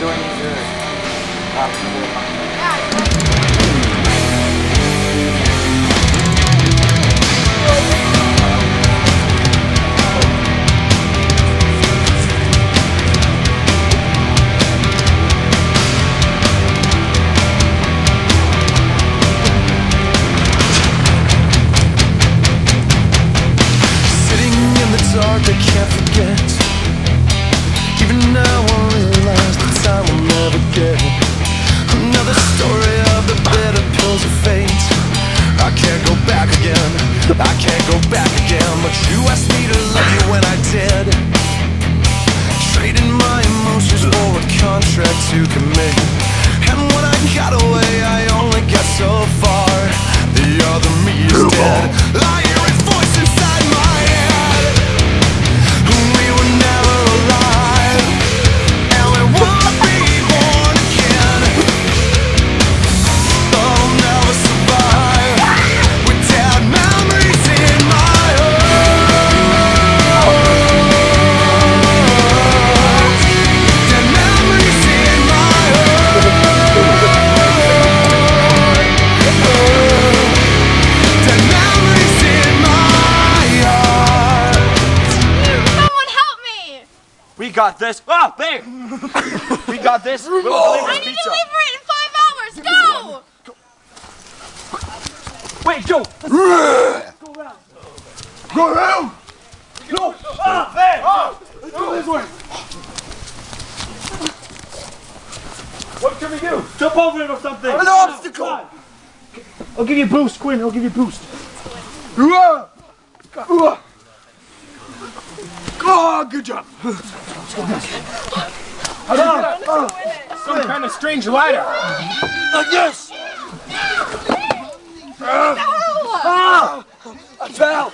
doing good. Got this. Oh, babe. we got this. We'll deliver I this need to pizza. deliver it in five hours! Go! Wait, Joe. Go around! No. Ah, babe. Let's go this way! What can we do? Jump over it or something. An obstacle! I'll give you a boost, Quinn. I'll give you a boost. Ooh-ah! Ooh-ah! Oh, good job! Hello! Some kind of strange ladder. Uh, Like this! Ah! I fell!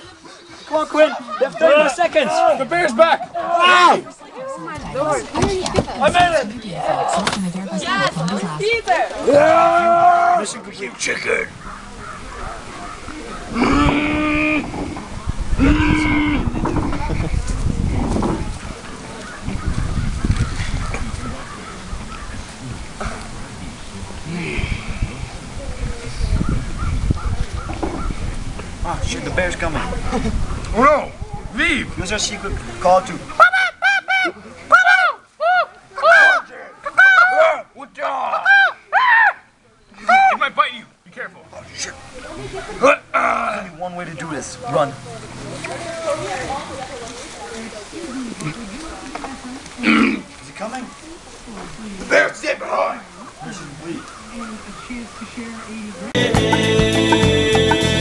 Come on, Quinn. You have 30 more seconds. The bear's back! Ah! I made it. Yes, Yeah! Mission complete, chicken! Ah, shit, the bear's coming. Oh no! Leave! Use our secret call to. Ah, It might bite you. Be careful. Oh, shit. Ah, ah. Only one way to do this. Run. Is he coming? The bear, stay behind! and a chance to share 80 grand.